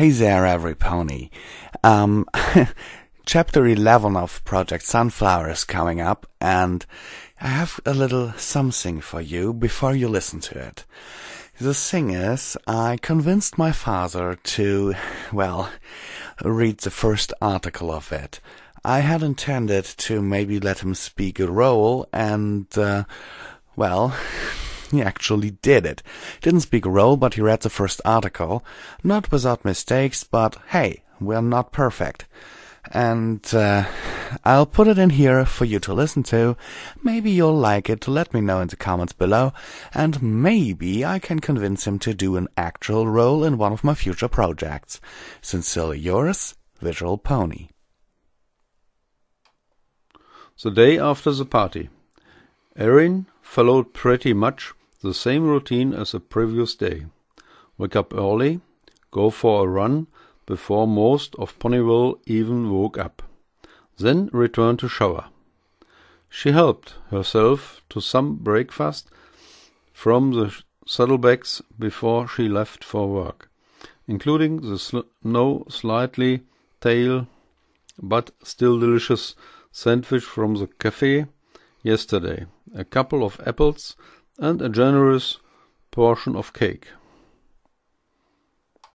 Hey there, every pony. Um, chapter 11 of Project Sunflower is coming up, and I have a little something for you before you listen to it. The thing is, I convinced my father to, well, read the first article of it. I had intended to maybe let him speak a role, and, uh, well, he actually did it. Didn't speak a role, but he read the first article. Not without mistakes, but hey, we're not perfect. And uh, I'll put it in here for you to listen to. Maybe you'll like it. To let me know in the comments below. And maybe I can convince him to do an actual role in one of my future projects. Sincerely yours, Visual Pony. The day after the party. Erin followed pretty much the same routine as the previous day. Wake up early, go for a run before most of Ponyville even woke up, then return to shower. She helped herself to some breakfast from the saddlebags before she left for work, including the snow slightly tail but still delicious sandwich from the cafe yesterday, a couple of apples and a generous portion of cake.